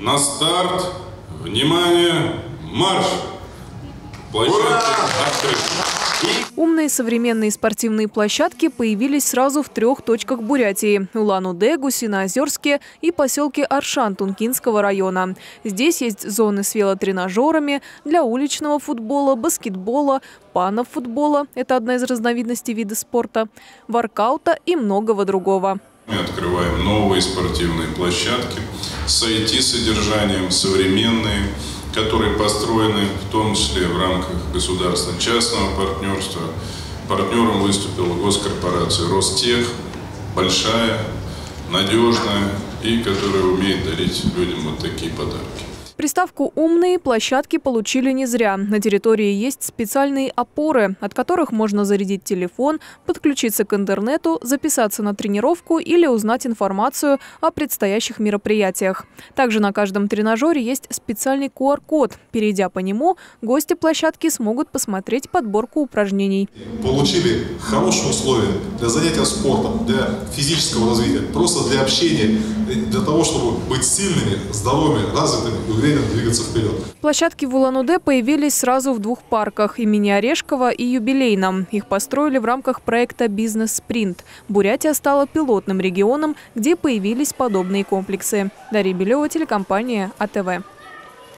На старт. Внимание. Марш. Площадка открыта. Умные современные спортивные площадки появились сразу в трех точках Бурятии – Улан-Удэ, Гусиноозерске и поселке Аршан Тункинского района. Здесь есть зоны с велотренажерами для уличного футбола, баскетбола, панов футбола – это одна из разновидностей вида спорта, воркаута и многого другого. Мы открываем новые спортивные площадки с IT-содержанием, современные, которые построены в том числе в рамках государственно-частного партнерства. Партнером выступила госкорпорация «Ростех», большая, надежная и которая умеет дарить людям вот такие подарки. Приставку «умные» площадки получили не зря. На территории есть специальные опоры, от которых можно зарядить телефон, подключиться к интернету, записаться на тренировку или узнать информацию о предстоящих мероприятиях. Также на каждом тренажере есть специальный QR-код. Перейдя по нему, гости площадки смогут посмотреть подборку упражнений. Получили хорошие условия для занятия спортом, для физического развития, просто для общения, для того, чтобы быть сильными, здоровыми, развитыми и уверенно двигаться вперед. Площадки в Улан-Удэ появились сразу в двух парках – имени Орешкова и Юбилейном. Их построили в рамках проекта «Бизнес-спринт». Бурятия стала пилотным регионом, где появились подобные комплексы. Дарья Белева, телекомпания АТВ.